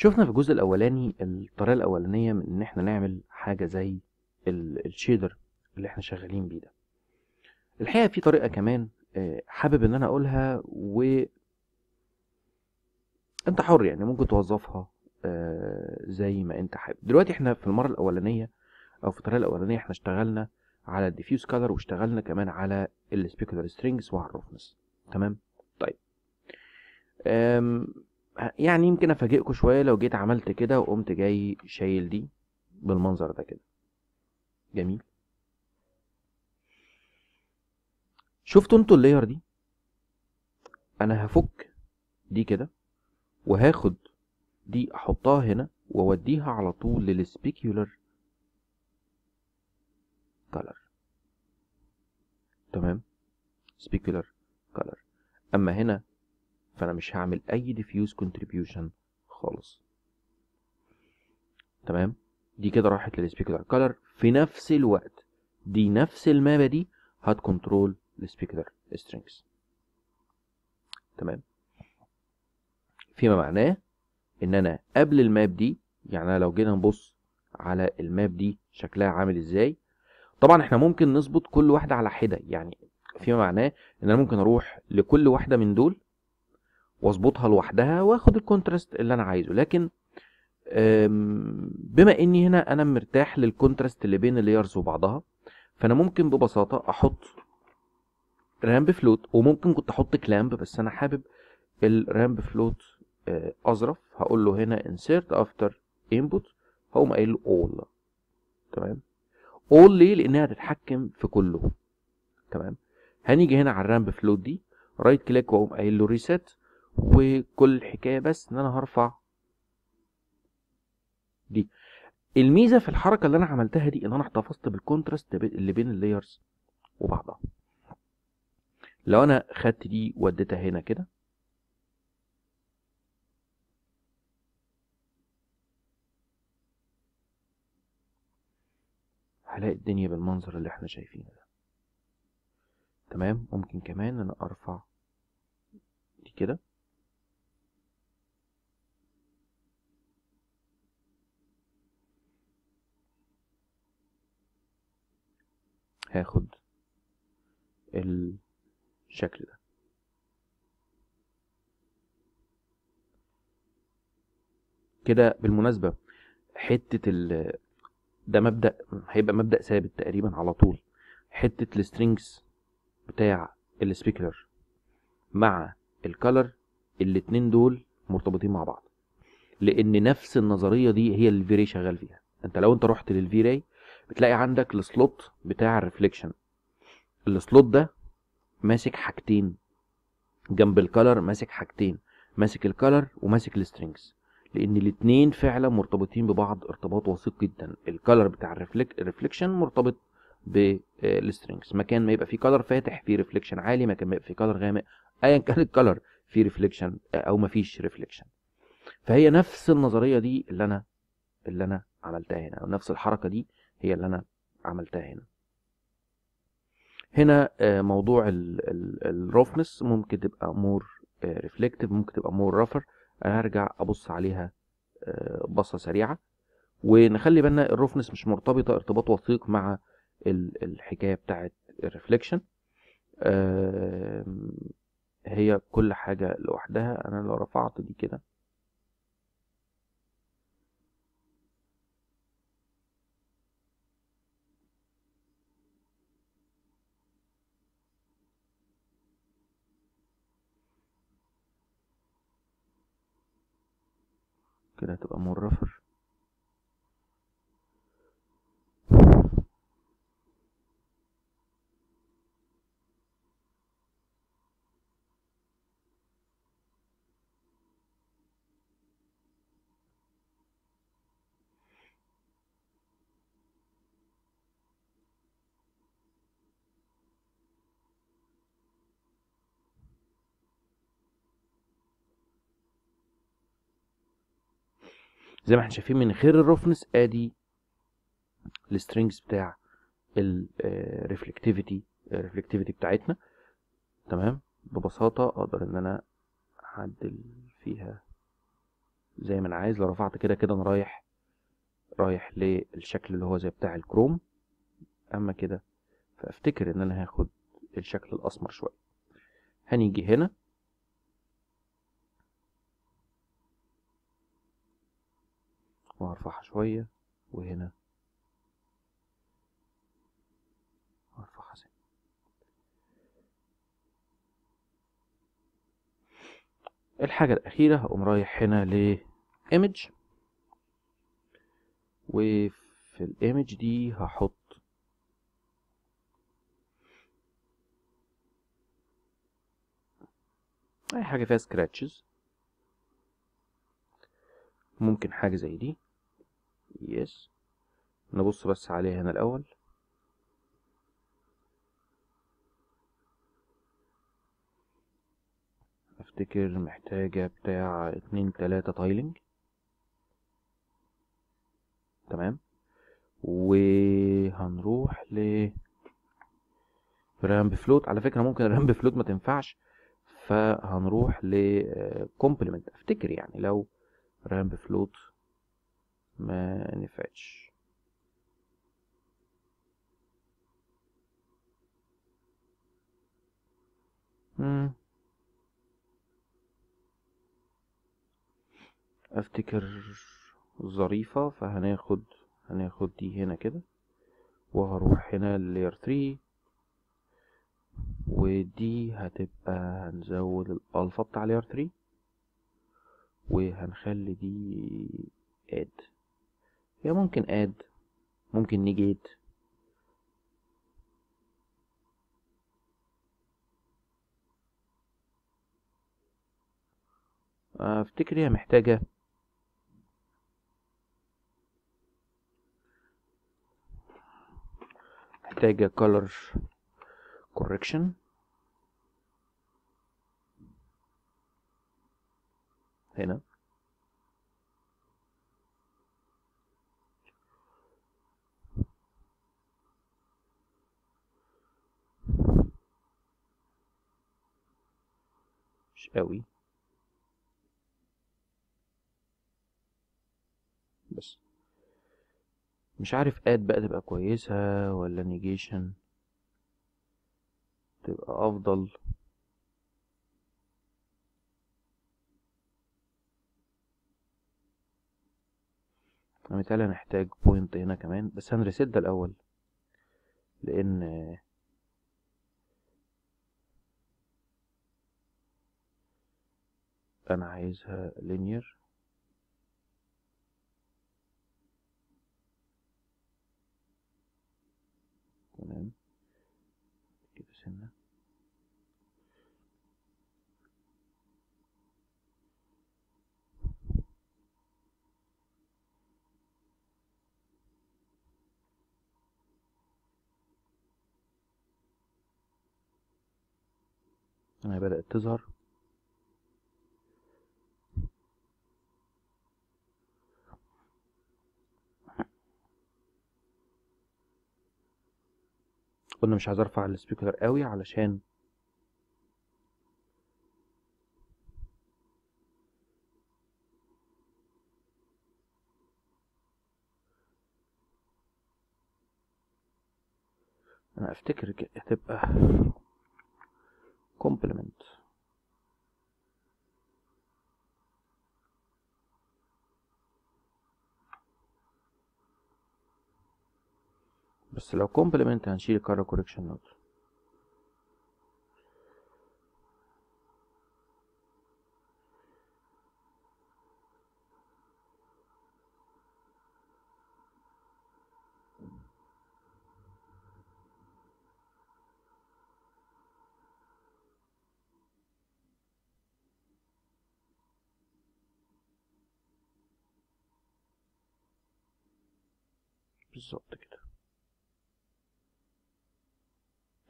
شفنا في الجزء الأولاني الطريقة الأولانية من إن إحنا نعمل حاجة زي ال- ال shader اللي إحنا شغالين بيه ده. الحقيقة في طريقة كمان آه، حابب إن أنا أقولها و أنت حر يعني ممكن توظفها آه، زي ما أنت حابب. دلوقتي إحنا في المرة الأولانية أو في الطريقة الأولانية إحنا اشتغلنا على ال diffuse color واشتغلنا كمان على ال specular strength وعلى ال roughness تمام؟ طيب. يعني يمكن أفاجئكم شوية لو جيت عملت كده وقمت جاي شايل دي بالمنظر ده كده. جميل. شفتوا أنتوا ال layer دي؟ أنا هفك دي كده وهاخد دي أحطها هنا وأوديها على طول لل specular color تمام؟ specular color أما هنا فأنا مش هعمل أي diffuse contribution خالص. تمام؟ دي كده راحت لل specular color في نفس الوقت دي نفس ال map دي هت control ال specular strength تمام؟ فيما معناه إن أنا قبل ال map دي يعني أنا لو جينا نبص على ال map دي شكلها عامل إزاي؟ طبعا إحنا ممكن نظبط كل واحدة على حدة. يعني فيما معناه إن أنا ممكن أروح لكل واحدة من دول واظبطها لوحدها واخد ال contrast اللي أنا عايزه. لكن بما إني هنا أنا مرتاح لل contrast اللي بين ال layers وبعضها فأنا ممكن ببساطة أحط ramp float وممكن كنت أحط clamp بس أنا حابب ال ramp float آه، أظرف. هقول له هنا insert after input هقوم قايل له all. تمام؟ all ليه؟ لأنها هتتحكم في كله. تمام؟ هنيجي هنا على ال ramp float دي right click وأقوم قايل له reset وكل الحكاية بس إن أنا هرفع دي. الميزة في الحركة اللي أنا عملتها دي إن أنا احتفظت بال contrast اللي بين ال layers وبعضها. لو أنا خدت دي وديتها هنا كده. هلاقي الدنيا بالمنظر اللي إحنا شايفينه ده. تمام؟ ممكن كمان إن أنا أرفع دي كده. هاخد الشكل ده. كده بالمناسبة حتة ال ده مبدأ هيبقى مبدأ ثابت تقريبا على طول. حتة ال strength بتاع ال specular مع ال color الاتنين دول مرتبطين مع بعض. لأن نفس النظرية دي هي اللي ال V-Ray شغال فيها. أنت لو أنت رحت لل V-Ray بتلاقي عندك ال slot بتاع ال reflection ال slot ده ماسك حاجتين. جنب ال color ماسك حاجتين ماسك ال color وماسك ال strength لأن الاتنين فعلا مرتبطين ببعض ارتباط وثيق جدا. الكالر بتاع الريفليك الريفليكشن مرتبط بالسترينجز مكان ما يبقى فيه color فاتح فيه reflection عالي. مكان ما يبقى فيه color غامق ايا كان ال color فيه reflection أو ما فيش reflection فهي نفس النظرية دي اللي أنا اللي أنا عملتها هنا أو نفس الحركة دي هي اللي أنا عملتها هنا. هنا آه، موضوع ال roughness ممكن تبقى more reflective ممكن تبقى more rougher أنا هرجع أبص عليها آه، بصة سريعة. ونخلي بالنا ال roughness مش مرتبطة ارتباط وثيق مع ال- الحكاية بتاعه ال reflection هي كل حاجة لوحدها. أنا لو رفعت دي كده كده هتبقى مور رافر زي ما إحنا شايفين من غير الروفنس ادي السترينجز بتاع الريفلكتيفيتي الريفلكتيفيتي بتاعتنا. تمام؟ ببساطة أقدر إن أنا أعدل فيها زي ما أنا عايز. لو رفعت كده كده أنا رايح رايح للشكل اللي هو زي بتاع الكروم أما كده فأفتكر إن أنا هاخد الشكل الأسمر شوية. هنيجي هنا. وهرفعها شوية وهنا هرفعها زي الحاجة الأخيرة هقوم رايح هنا ل image وفي ال image دي هحط أي حاجة فيها scratches ممكن حاجة زي دي. Yes. نبص بس عليها هنا الأول. أفتكر محتاجة بتاع اتنين تلاتة tiling تمام. وهنروح ل ramp float. على فكرة ممكن ال ramp float ما تنفعش. فهنروح ل كومبلمنت. أفتكر يعني لو رامب فلوت ما نفعتش. أفتكر ظريفة فهناخد هناخد دي هنا كده وهروح هنا layer 3 ودي هتبقى هنزود الألفا بتاع layer 3 وهنخلي دي add هي ممكن add ممكن negate أفتكر هي محتاجة. محتاجة color correction. هنا. قوي. بس. مش عارف اد بقى تبقى كويسة ولا نيجيشن تبقى أفضل. أنا هنحتاج بوينت هنا كمان بس هنريسيت ده الأول. لأن أنا عايزها linear. تمام. كده سنة. أنا بدأت تظهر. قلنا مش عايز ارفع السبيكر قوي علشان أنا أفتكر هتبقى كومبلمنت بس لو كومبلمنت هنشيل الكارا كوريكشن نوت بالظبط كده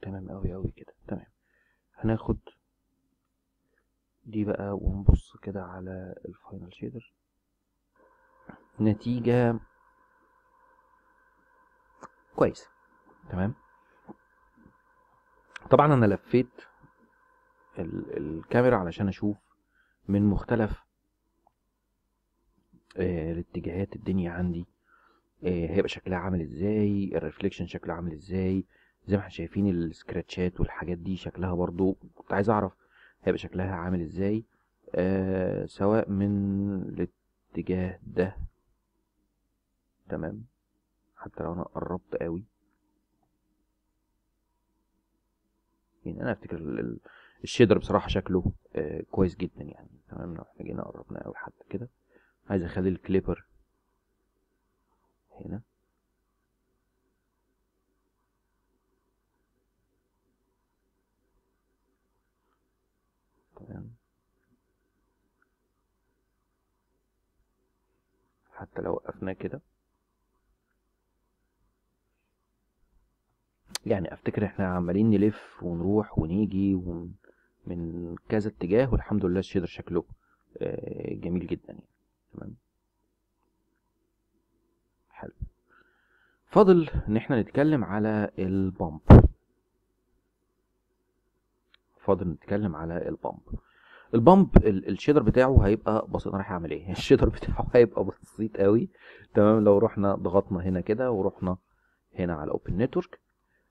تمام أوي أوي كده تمام هناخد دي بقى ونبص كده على الفاينل شيدر. نتيجة كويس تمام؟ طبعا أنا لفيت ال- الكاميرا علشان أشوف من مختلف آه الاتجاهات الدنيا عندي. آه هيبقى شكلها عامل إزاي؟ ال reflection شكله عامل إزاي؟ زي ما إحنا شايفين ال scratchات والحاجات دي شكلها برضو كنت عايز أعرف هيبقى شكلها عامل إزاي؟ آه سواء من الاتجاه ده. تمام. حتى لو أنا قربت قوي. يعني أنا افتكر ال- ال- ال shader بصراحة شكله آه كويس جدا يعني. تمام. لو إحنا جينا قربنا قوي حتى كده. عايز اخلي الكليبر هنا تمام حتى لو وقفناه كده. يعني أفتكر إحنا عمالين نلف ونروح ونيجي ون... من كذا اتجاه والحمد لله ال shader شكله آه، جميل جدا يعني. تمام؟ حلو. فاضل إن إحنا نتكلم على ال bump. فاضل نتكلم على ال bump. ال bump ال- ال shader بتاعه هيبقى بسيط. أنا رايح أعمل إيه؟ ال shader بتاعه هيبقى بسيط قوي تمام؟ لو رحنا ضغطنا هنا كده ورحنا هنا على open network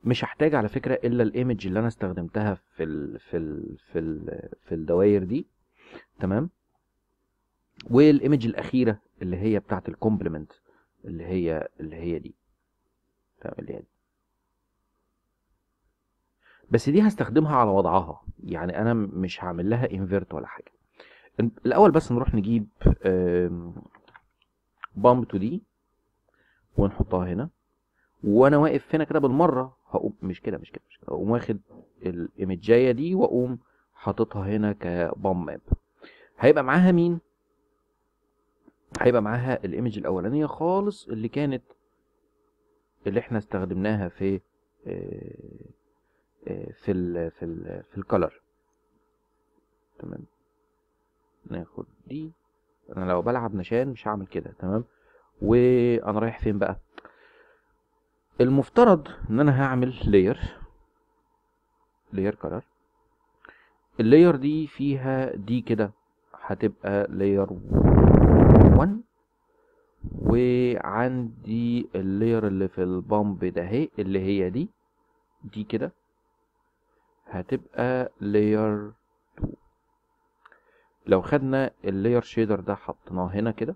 مش هحتاج على فكرة إلا ال image اللي أنا استخدمتها في ال في ال في ال في الدوائر دي. تمام؟ وال image الأخيرة اللي هي بتاعة ال complement اللي هي اللي هي دي. تمام؟ اللي هي دي. بس دي هستخدمها على وضعها. يعني أنا مش هعمل لها invert ولا حاجة. الأول بس نروح نجيب bump 2D ونحطها هنا. وأنا واقف هنا كده بالمرة هقوم مش كده مش كده مش كده. هقوم واخد الايمجايه دي وأقوم حاططها هنا كبام ماب هيبقى معاها مين؟ هيبقى معاها الإيمج الأولانية خالص اللي كانت اللي إحنا استخدمناها في آه، في ال في ال في الكالر تمام. ناخد دي. أنا لو بلعب نشان مش هعمل كده تمام. وأنا رايح فين بقى؟ المفترض إن أنا هعمل لاير لاير كلر اللاير دي فيها دي كده هتبقى لاير 1 وعندي اللاير اللي في البامب ده اهي اللي هي دي. دي كده. هتبقى لاير 2 لو خدنا اللاير شيدر ده حطيناه هنا كده.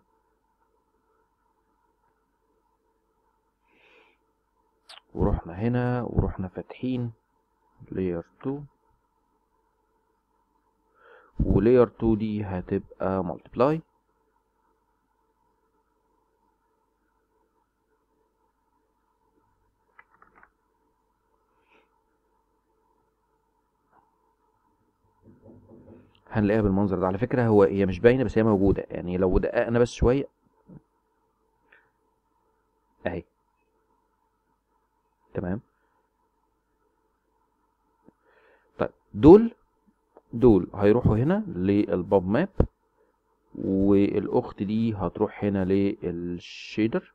ورحنا هنا ورحنا فاتحين لاير 2 ولاير 2 دي هتبقى ملتبلاي هنلاقيها بالمنظر ده. على فكرة هو هي مش باينة بس هي موجودة. يعني لو دققنا بس شوية. أهي. تمام. طيب دول دول هيروحوا هنا للباب ماب والأخت دي هتروح هنا للشيدر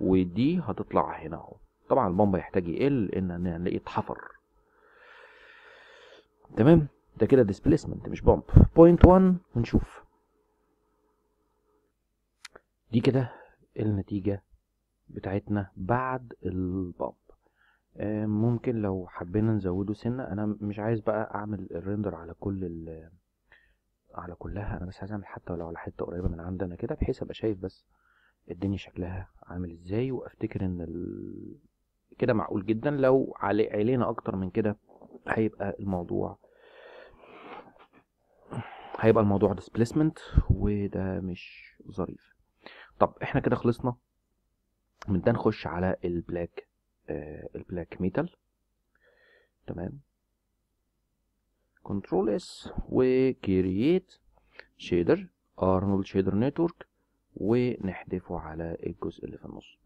ودي هتطلع هنا أهو. طبعا البامب هيحتاج يقل لأن هنلاقيه اتحفر. تمام؟ ده كده displacement مش bump point 1 ونشوف دي كده النتيجة بتاعتنا بعد ال bump آه، ممكن لو حبينا نزوده سنة أنا مش عايز بقى أعمل ال render على كل ال على كلها. أنا بس عايز أعمل حتى ولو على حتة قريبة من عندنا كده بحيث أبقى شايف بس الدنيا شكلها عامل إزاي. وأفتكر إن ال... كده معقول جدا. لو علي... علينا أكتر من كده هيبقى الموضوع هيبقى الموضوع displacement وده مش ظريف. طب إحنا كده خلصنا. من ده نخش على ال black آه ال black metal تمام. control S و create shader Arnold shader network ونحذفه على الجزء اللي في النص.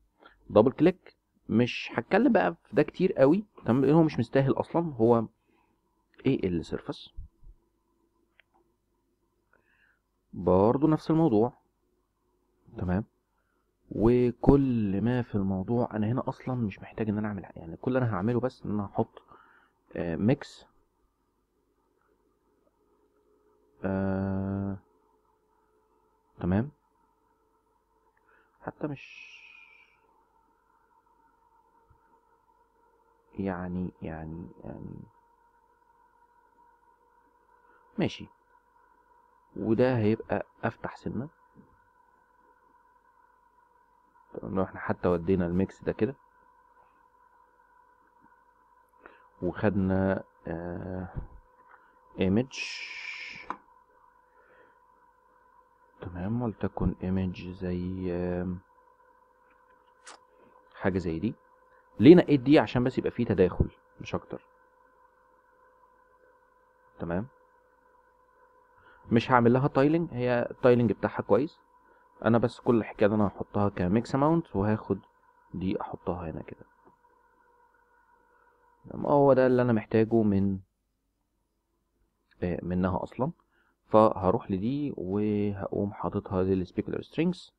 double click مش هتكلم بقى في ده كتير قوي. تمام. لأن هو مش مستاهل أصلا. هو إيه اللي surface برضو نفس الموضوع. تمام؟ وكل ما في الموضوع أنا هنا أصلا مش محتاج إن أنا أعمل يعني كل أنا هعمله بس إن أنا هحط آه mix آه تمام؟ حتى مش يعني يعني يعني ماشي. وده هيبقى أفتح سنة لو إحنا حتى ودينا الميكس ده كده. وخدنا آه image تمام ولتكن image زي آه حاجة زي دي. ليه نقيت دي عشان بس يبقى فيه تداخل مش أكتر. تمام؟ مش هعمل لها tiling هي ال tiling بتاعها كويس. أنا بس كل الحكاية أنا هحطها ك mix amount وهاخد دي أحطها هنا كده. ما هو ده اللي أنا محتاجه من آه منها أصلا. فهروح لدي وهقوم حاططها لل specular strength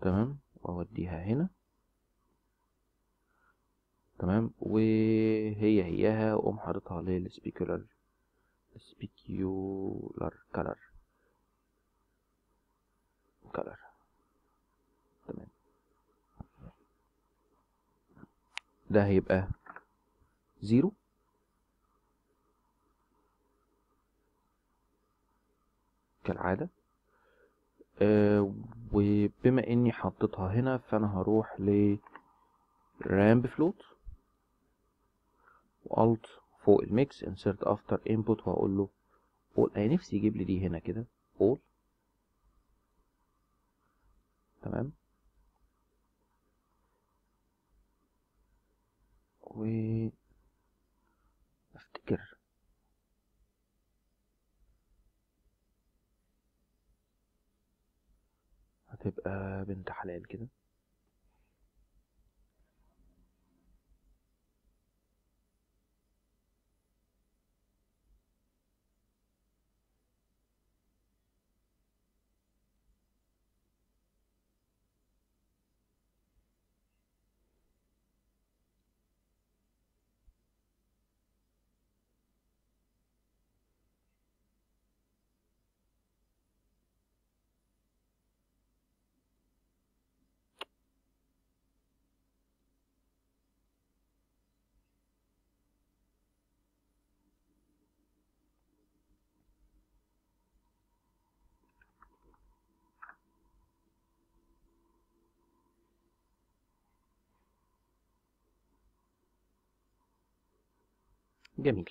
تمام؟ وأوديها هنا. تمام؟ وهي هياها واقوم حاططها لل specular specular color color تمام ده هيبقى zero كالعادة. أه وبما إني حطيتها هنا فأنا هروح ل ramp float والت فوق ال mix insert after input وهقول له all أنا نفسي يجيب لي دي هنا كده all تمام؟ و أفتكر. هتبقى بنت حلال كده. جميل.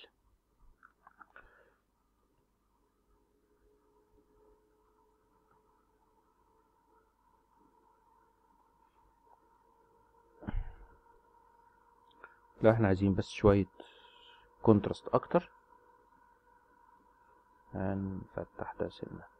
لو إحنا عايزين بس شوية كونتراست أكتر. هنفتح ده سنة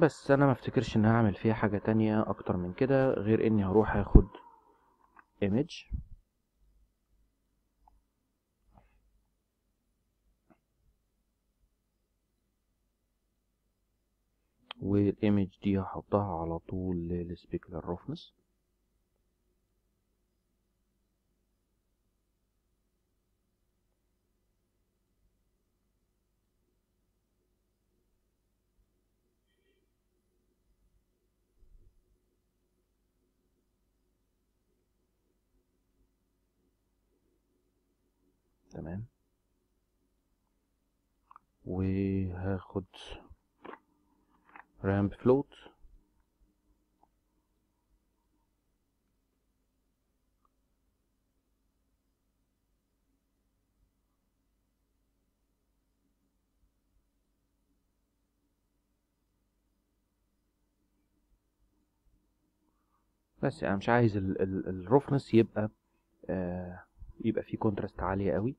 بس أنا ما افتكرش إن هعمل فيها حاجة تانية أكتر من كده غير إني هروح آخد image. وال image دي هحطها على طول لل specular roughness تمام وهاخد رامب فلوت بس أنا مش عايز الروفنس يبقى آه يبقى فيه كونتراست عالية قوي.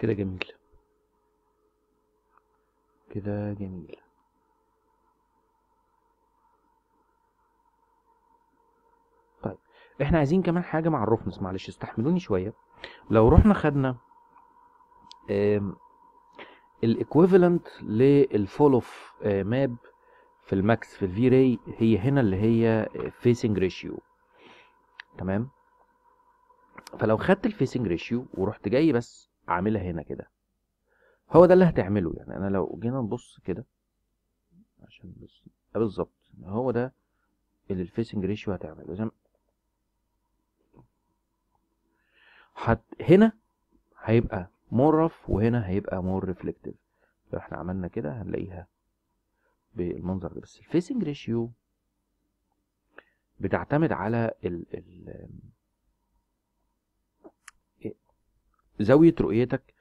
كده جميل. كده جميل. طيب إحنا عايزين كمان حاجة مع ال roughness معلش استحملوني شوية. لو رحنا خدنا ال equivalent لل falloff map في الماكس في ال V-Ray هي هنا اللي هي facing ratio تمام؟ فلو خدت ال facing ratio ورحت جاي بس عاملها هنا كده. هو ده اللي هتعمله يعني. أنا لو جينا نبص كده عشان بس آه بالظبط. هو ده اللي ال facing ratio هتعمله. زي هت هنا هيبقى more rough وهنا هيبقى more reflective لو إحنا عملنا كده هنلاقيها بالمنظر ده. بس ال facing ratio بتعتمد على ال ال زاوية رؤيتك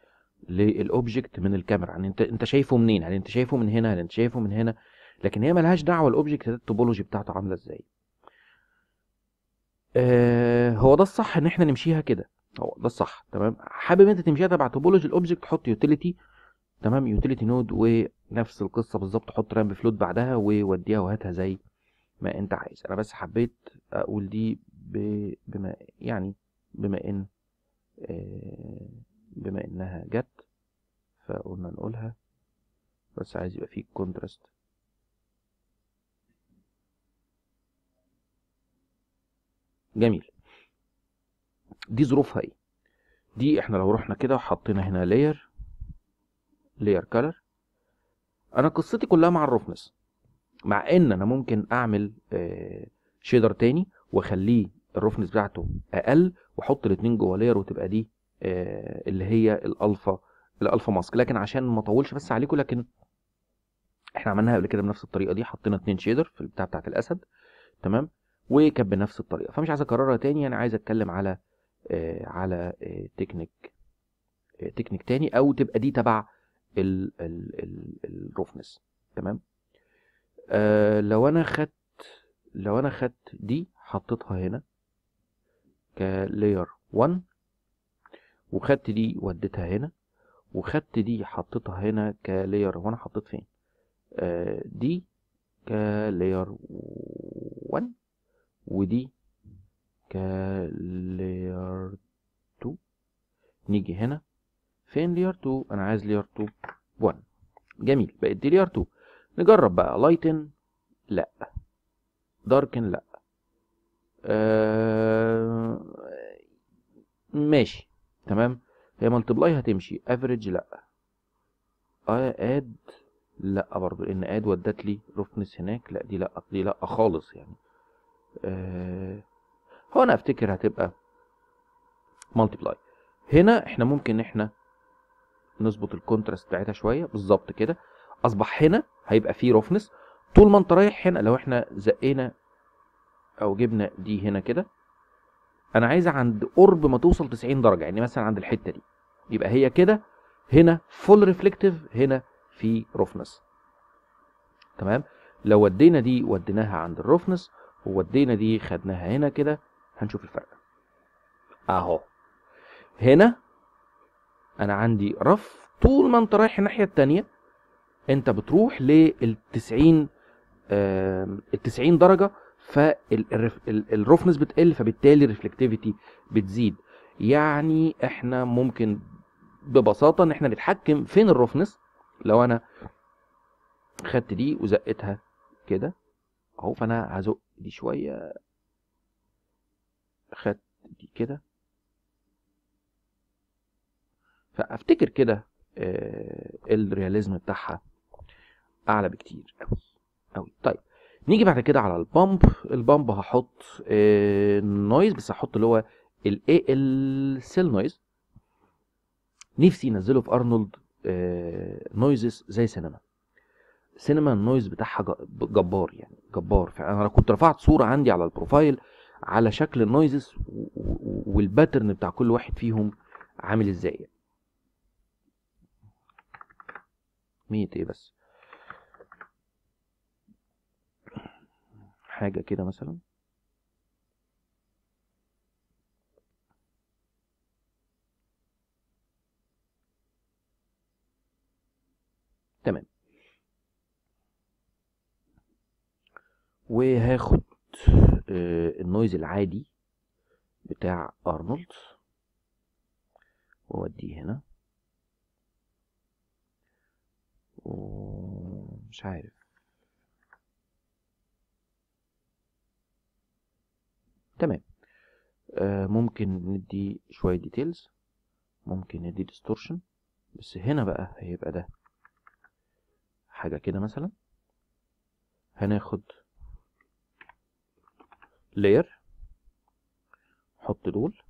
لل object من الكاميرا. يعني انت انت شايفه منين؟ هل انت شايفه من هنا هل انت شايفه من هنا لكن هي ملهاش دعوة ال object ده ال topology بتاعته عاملة إزاي. آه هو ده الصح ان إحنا نمشيها كده. هو ده الصح تمام؟ حابب انت تمشيها تبع topology ال object حط utility تمام؟ utility node ونفس القصة بالظبط حط ramp float بعدها ووديها وهاتها زي ما انت عايز. أنا بس حبيت أقول دي. بما يعني بما ان بما إنها جت فقلنا نقولها. بس عايز يبقى فيه contrast جميل. دي ظروفها إيه؟ دي إحنا لو رحنا كده وحطينا هنا layer layer color أنا قصتي كلها مع ال roughness مع إن أنا ممكن أعمل shader تاني وأخليه ال roughness بتاعته أقل واحط الاتنين جوه layer وتبقى دي آه، اللي هي ال alpha ال alpha mask. لكن عشان ما أطولش بس عليكم لكن إحنا عملناها قبل كده بنفس الطريقة دي حطينا اتنين shader في البتاع بتاعت الأسد تمام؟ وكانت بنفس الطريقة. فمش عايز أكررها تاني أنا عايز أتكلم على آه على آه تكنيك تكنيك تاني أو تبقى دي تبع ال ال ال ال roughness. تمام؟ آه لو أنا خدت لو أنا خدت دي حطيتها هنا. ك layer 1 وخدت دي وديتها هنا. وخدت دي حطيتها هنا ك layer وأنا حطيت فين؟ آه دي ك layer 1 ودي ك layer 2 نيجي هنا. فين layer 2 أنا عايز layer 2 1 جميل. بقت دي layer 2 نجرب بقى. lighten لا. darken لا. آه ماشي تمام؟ هي multiply هتمشي average لأ. add لأ برضو لأن add ودت لي roughness هناك لأ دي لأ دي لأ خالص يعني. آه هو أنا أفتكر هتبقى multiply هنا إحنا ممكن إحنا نظبط ال contrast بتاعتها شوية بالظبط كده. أصبح هنا هيبقى فيه roughness طول ما أنت رايح هنا لو إحنا زقينا أو جبنا دي هنا كده. أنا عايز عند قرب ما توصل 90 درجة يعني مثلا عند الحتة دي. يبقى هي كده هنا full reflective هنا في roughness تمام؟ لو ودينا دي وديناها عند ال roughness وودينا دي خدناها هنا كده هنشوف الفرق. أهو. هنا أنا عندي rough طول ما أنت رايح الناحية التانية أنت بتروح لل 90 ال 90 درجة فال roughness بتقل فبالتالي ال reflectivity بتزيد. يعني إحنا ممكن ببساطة إن إحنا نتحكم فين ال roughness لو أنا خدت دي وزقتها كده أهو فأنا هزق دي شوية. خدت دي كده. فأفتكر كده آه ال realism بتاعها أعلى بكتير قوي قوي طيب نيجي بعد كده على ال bump. ال bump هحط آه noise بس هحط اللي هو ال ال cell noise نفسي ينزله في أرنولد آه noises زي سينما سينما ال noise بتاعها جبار يعني جبار. فانا كنت رفعت صورة عندي على ال profile على شكل ال noises وال pattern بتاع كل واحد فيهم عامل إزاي مية إيه بس. حاجة كده مثلا؟ تمام. وهاخد آه، ال noise العادي بتاع أرنولد. وأوديه هنا. ومش عارف. تمام. آه ممكن ندي شوية details ممكن ندي distortion بس هنا بقى هيبقى ده حاجة كده مثلا. هناخد layer نحط دول.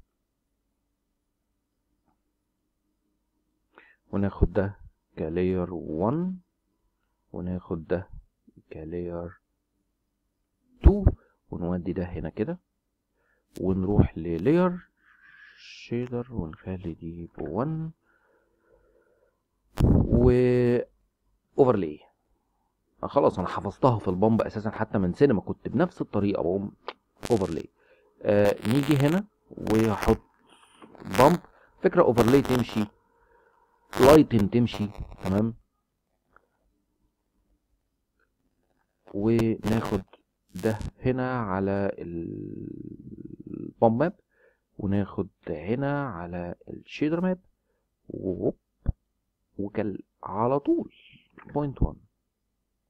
وناخد ده ك layer 1 وناخد ده ك layer 2 ونودي ده هنا كده. ونروح لل layer shader ونخلي دي ب 1 و overlay خلاص أنا حفظتها في ال bump أساسا حتى من سينما كنت بنفس الطريقة بقوم overlay آه نيجي هنا وهحط bump فكرة overlay تمشي lighten تمشي تمام؟ وناخد ده هنا على ال bump map وناخد هنا على ال shader map وهوب. وكل على طول. point 1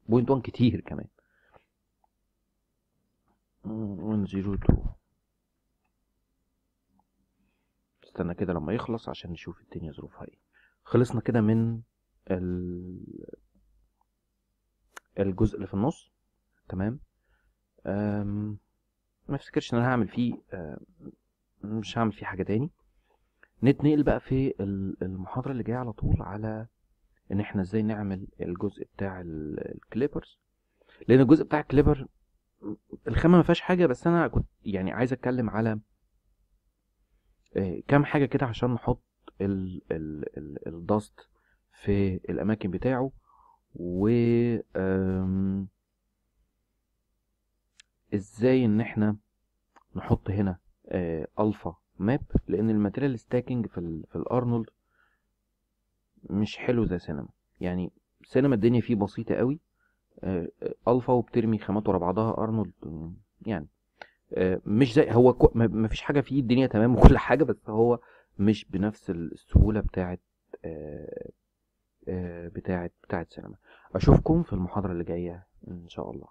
point 1 كتير كمان. 102 استنى كده لما يخلص عشان نشوف الدنيا ظروفها إيه. خلصنا كده من ال... الجزء اللي في النص. تمام. أم... ما افتكرش ان أنا هعمل فيه أم... مش هعمل فيه حاجة تاني. نتنقل بقى في المحاضرة اللي جاية على طول على إن إحنا إزاي نعمل الجزء بتاع ال calipers لأن الجزء بتاع ال caliper الخامة ما فيهاش حاجة بس أنا كنت يعني عايز أتكلم على كام حاجة كده عشان نحط ال dust في الأماكن بتاعه. و إزاي ان إحنا نحط هنا alpha map لأن ال material stacking في في الارنولد مش حلو زي سينما يعني سينما الدنيا فيه بسيطة قوي الفا وبترمي خامات ورا بعضها ارنولد يعني مش زي هو ما فيش حاجة فيه الدنيا تمام وكل حاجة بس هو مش بنفس السهولة بتاعه بتاعه بتاعه سينما أشوفكم في المحاضرة اللي جاية إن شاء الله.